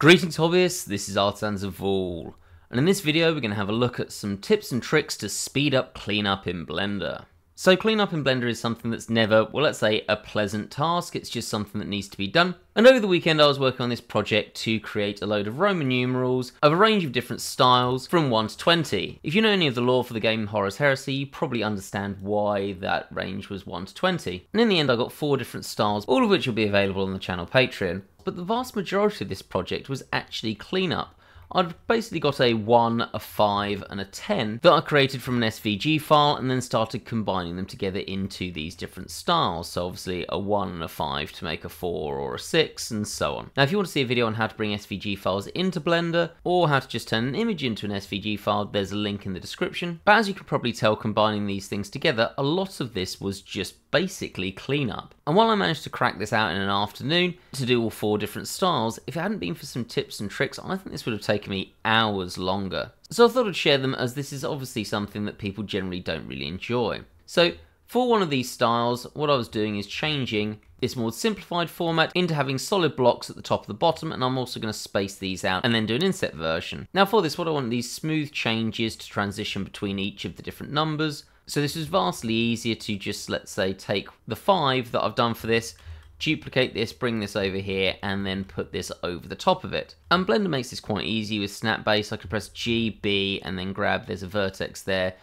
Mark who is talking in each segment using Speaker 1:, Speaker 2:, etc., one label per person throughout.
Speaker 1: Greetings hobbyists, this is Artisans of Vaul, and in this video we're going to have a look at some tips and tricks to speed up cleanup in Blender. So cleanup in Blender is something that's never, well let's say, a pleasant task, it's just something that needs to be done. And over the weekend I was working on this project to create a load of Roman numerals of a range of different styles from 1 to 20. If you know any of the lore for the game Horus Heresy, you probably understand why that range was 1 to 20. And in the end I got four different styles, all of which will be available on the channel Patreon. But the vast majority of this project was actually cleanup. I'd basically got a 1, a 5, and a 10 that I created from an SVG file and then started combining them together into these different styles. So obviously a 1 and a 5 to make a 4 or a 6 and so on. Now if you want to see a video on how to bring SVG files into Blender or how to just turn an image into an SVG file, there's a link in the description. But as you can probably tell combining these things together, a lot of this was just basically cleanup. And while I managed to crack this out in an afternoon to do all four different styles, if it hadn't been for some tips and tricks, I think this would have taken me hours longer. So I thought I'd share them as this is obviously something that people generally don't really enjoy. So for one of these styles, what I was doing is changing this more simplified format into having solid blocks at the top of the bottom and I'm also going to space these out and then do an inset version. Now for this what I want these smooth changes to transition between each of the different numbers so this is vastly easier to just, let's say, take the 5 that I've done for this, duplicate this, bring this over here, and then put this over the top of it. And Blender makes this quite easy with Snap Base. I can press G, B, and then grab, there's a vertex there,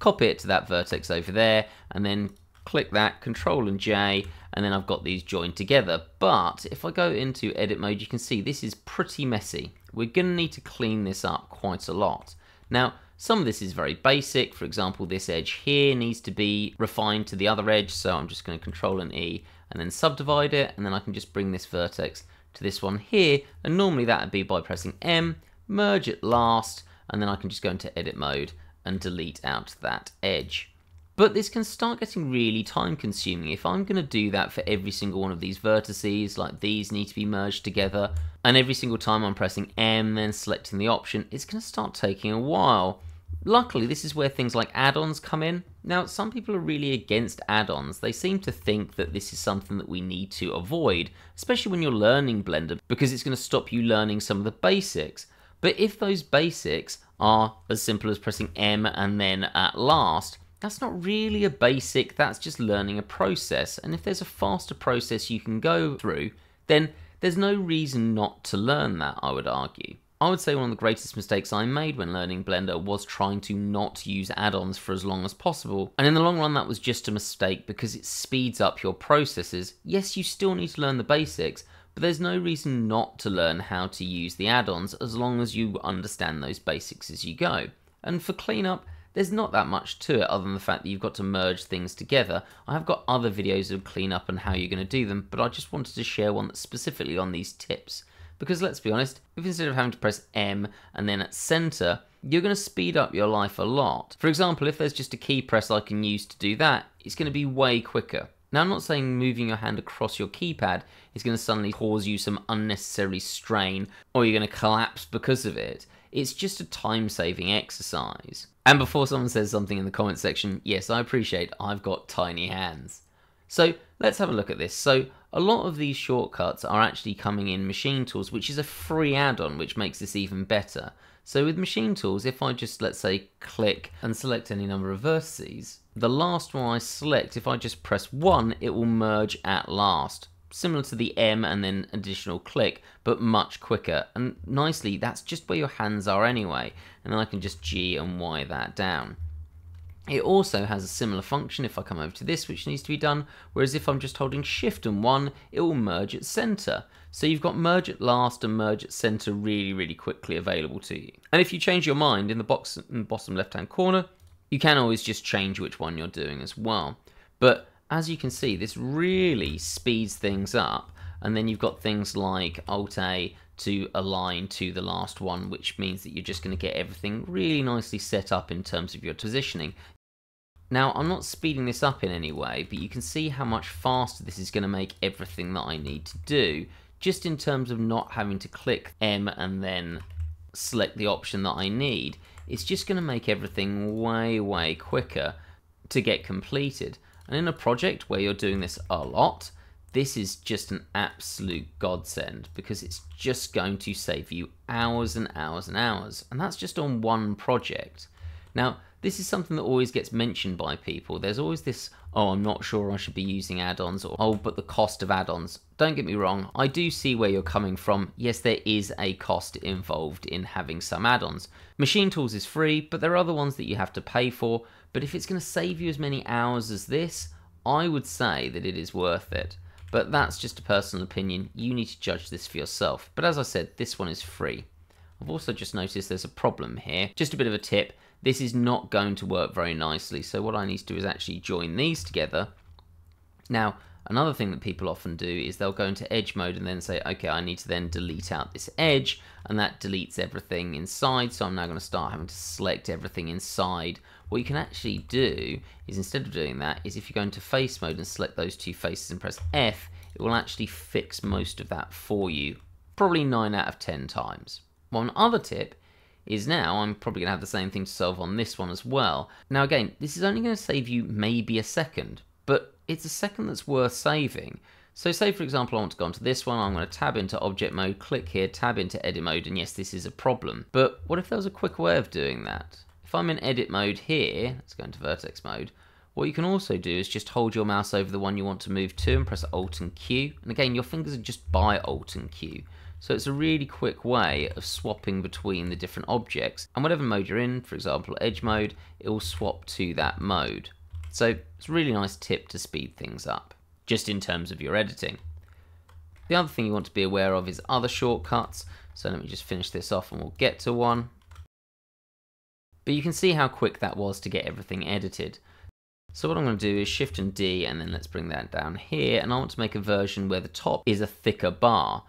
Speaker 1: copy it to that vertex over there, and then click that, Control and J, and then I've got these joined together. But if I go into edit mode, you can see this is pretty messy. We're going to need to clean this up quite a lot. Now, some of this is very basic. For example, this edge here needs to be refined to the other edge. So I'm just going to control an E and then subdivide it. And then I can just bring this vertex to this one here. And normally that would be by pressing M, merge it last, and then I can just go into edit mode and delete out that edge. But this can start getting really time consuming. If I'm going to do that for every single one of these vertices, like these need to be merged together, and every single time I'm pressing M then selecting the option, it's going to start taking a while. Luckily, this is where things like add-ons come in. Now, some people are really against add-ons. They seem to think that this is something that we need to avoid, especially when you're learning Blender, because it's going to stop you learning some of the basics. But if those basics are as simple as pressing M and then at last, that's not really a basic, that's just learning a process. And if there's a faster process you can go through, then there's no reason not to learn that, I would argue. I would say one of the greatest mistakes I made when learning Blender was trying to not use add-ons for as long as possible. And in the long run that was just a mistake because it speeds up your processes. Yes, you still need to learn the basics, but there's no reason not to learn how to use the add-ons as long as you understand those basics as you go. And for cleanup, there's not that much to it other than the fact that you've got to merge things together. I have got other videos of cleanup and how you're going to do them, but I just wanted to share one that's specifically on these tips. Because let's be honest, if instead of having to press M and then at center, you're going to speed up your life a lot. For example, if there's just a key press I can use to do that, it's going to be way quicker. Now, I'm not saying moving your hand across your keypad is going to suddenly cause you some unnecessary strain or you're going to collapse because of it. It's just a time saving exercise. And before someone says something in the comment section, yes, I appreciate I've got tiny hands. So let's have a look at this. So a lot of these shortcuts are actually coming in Machine Tools, which is a free add-on, which makes this even better. So with Machine Tools, if I just, let's say, click and select any number of vertices, the last one I select, if I just press 1, it will merge at last. Similar to the M and then additional click, but much quicker. And nicely, that's just where your hands are anyway. And then I can just G and Y that down. It also has a similar function if I come over to this, which needs to be done, whereas if I'm just holding Shift and 1, it will merge at center. So you've got merge at last and merge at center really, really quickly available to you. And if you change your mind in the box in the bottom left-hand corner, you can always just change which one you're doing as well. But as you can see, this really speeds things up. And then you've got things like Alt-A to align to the last one, which means that you're just going to get everything really nicely set up in terms of your positioning. Now, I'm not speeding this up in any way, but you can see how much faster this is going to make everything that I need to do, just in terms of not having to click M and then select the option that I need. It's just going to make everything way, way quicker to get completed. And in a project where you're doing this a lot, this is just an absolute godsend because it's just going to save you hours and hours and hours. And that's just on one project. Now, this is something that always gets mentioned by people. There's always this, oh, I'm not sure I should be using add-ons, or oh, but the cost of add-ons. Don't get me wrong, I do see where you're coming from. Yes, there is a cost involved in having some add-ons. Machine Tools is free, but there are other ones that you have to pay for. But if it's going to save you as many hours as this, I would say that it is worth it. But that's just a personal opinion. You need to judge this for yourself. But as I said, this one is free. I've also just noticed there's a problem here. Just a bit of a tip. This is not going to work very nicely. So what I need to do is actually join these together. Now, Another thing that people often do is they'll go into edge mode and then say, okay, I need to then delete out this edge, and that deletes everything inside, so I'm now going to start having to select everything inside. What you can actually do is instead of doing that, is if you go into face mode and select those two faces and press F, it will actually fix most of that for you, probably 9 out of 10 times. One other tip is now, I'm probably going to have the same thing to solve on this one as well. Now again, this is only going to save you maybe a second, but it's a second that's worth saving. So say for example I want to go onto this one, I'm going to tab into object mode, click here, tab into edit mode, and yes this is a problem. But what if there was a quick way of doing that? If I'm in edit mode here, let's go into vertex mode, what you can also do is just hold your mouse over the one you want to move to and press Alt and Q. And again, your fingers are just by Alt and Q. So it's a really quick way of swapping between the different objects. And whatever mode you're in, for example, edge mode, it will swap to that mode. So it's a really nice tip to speed things up, just in terms of your editing. The other thing you want to be aware of is other shortcuts. So let me just finish this off and we'll get to one. But you can see how quick that was to get everything edited. So what I'm going to do is Shift and D and then let's bring that down here and I want to make a version where the top is a thicker bar.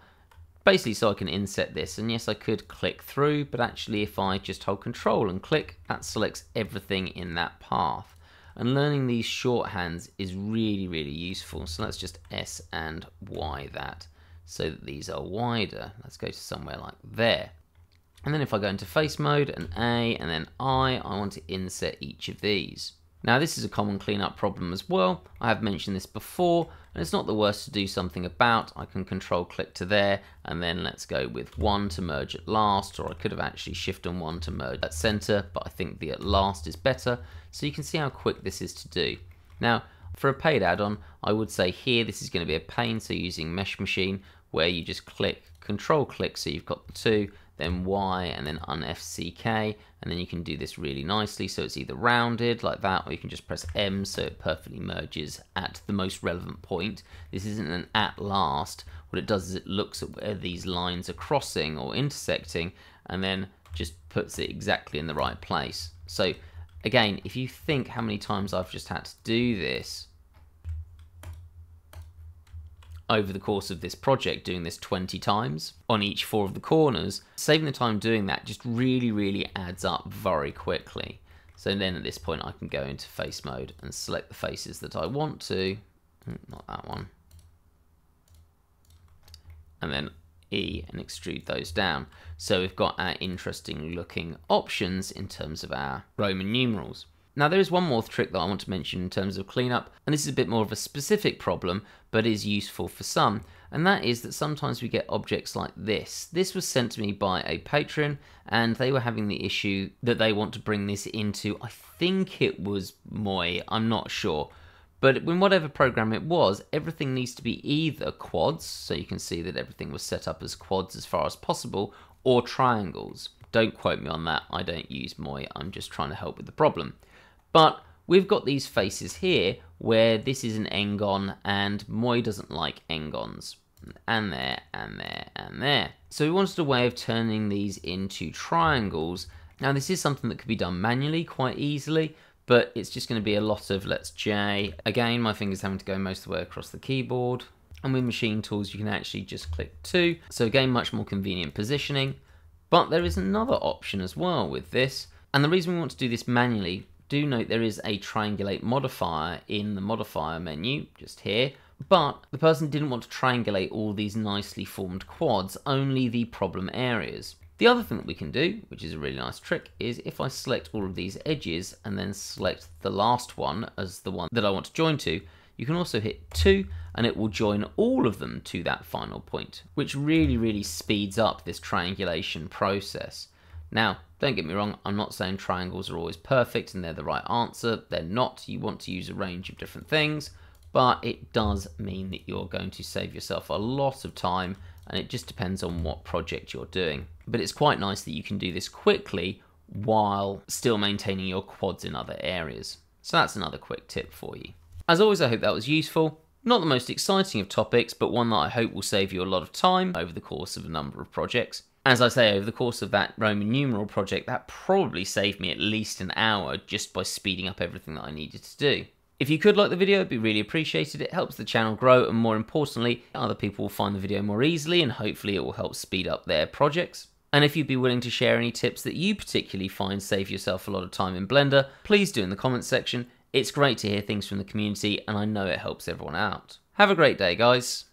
Speaker 1: Basically so I can inset this and yes I could click through but actually if I just hold control and click that selects everything in that path. And learning these shorthands is really, really useful. So let's just S and Y that so that these are wider. Let's go to somewhere like there. And then if I go into face mode and A and then I, I want to inset each of these. Now this is a common cleanup problem as well. I have mentioned this before and it's not the worst to do something about. I can control click to there and then let's go with one to merge at last or I could have actually shift and one to merge at center but I think the at last is better so you can see how quick this is to do. Now for a paid add-on I would say here this is going to be a pain so using mesh machine where you just click control click so you've got the two then Y, and then unFCK, and then you can do this really nicely, so it's either rounded like that, or you can just press M so it perfectly merges at the most relevant point. This isn't an at last, what it does is it looks at where these lines are crossing or intersecting, and then just puts it exactly in the right place. So again, if you think how many times I've just had to do this, over the course of this project doing this 20 times on each four of the corners, saving the time doing that just really, really adds up very quickly. So then at this point I can go into face mode and select the faces that I want to, hmm, not that one, and then E and extrude those down. So we've got our interesting looking options in terms of our Roman numerals. Now there is one more trick that I want to mention in terms of cleanup, and this is a bit more of a specific problem, but is useful for some, and that is that sometimes we get objects like this. This was sent to me by a patron, and they were having the issue that they want to bring this into, I think it was Moi, I'm not sure. But in whatever program it was, everything needs to be either quads, so you can see that everything was set up as quads as far as possible, or triangles. Don't quote me on that, I don't use Moi, I'm just trying to help with the problem. But we've got these faces here where this is an n-gon and Moi doesn't like n-gons. And there, and there, and there. So we wanted a way of turning these into triangles. Now this is something that could be done manually quite easily, but it's just going to be a lot of let's J. Again, my finger's having to go most of the way across the keyboard. And with machine tools, you can actually just click two. So again, much more convenient positioning. But there is another option as well with this. And the reason we want to do this manually do note there is a triangulate modifier in the modifier menu, just here, but the person didn't want to triangulate all these nicely formed quads, only the problem areas. The other thing that we can do, which is a really nice trick, is if I select all of these edges and then select the last one as the one that I want to join to, you can also hit 2 and it will join all of them to that final point, which really, really speeds up this triangulation process. Now, don't get me wrong, I'm not saying triangles are always perfect and they're the right answer. They're not. You want to use a range of different things, but it does mean that you're going to save yourself a lot of time and it just depends on what project you're doing. But it's quite nice that you can do this quickly while still maintaining your quads in other areas. So that's another quick tip for you. As always, I hope that was useful. Not the most exciting of topics, but one that I hope will save you a lot of time over the course of a number of projects. As I say, over the course of that Roman numeral project, that probably saved me at least an hour just by speeding up everything that I needed to do. If you could like the video, it'd be really appreciated. It helps the channel grow, and more importantly, other people will find the video more easily, and hopefully it will help speed up their projects. And if you'd be willing to share any tips that you particularly find save yourself a lot of time in Blender, please do in the comments section. It's great to hear things from the community, and I know it helps everyone out. Have a great day, guys.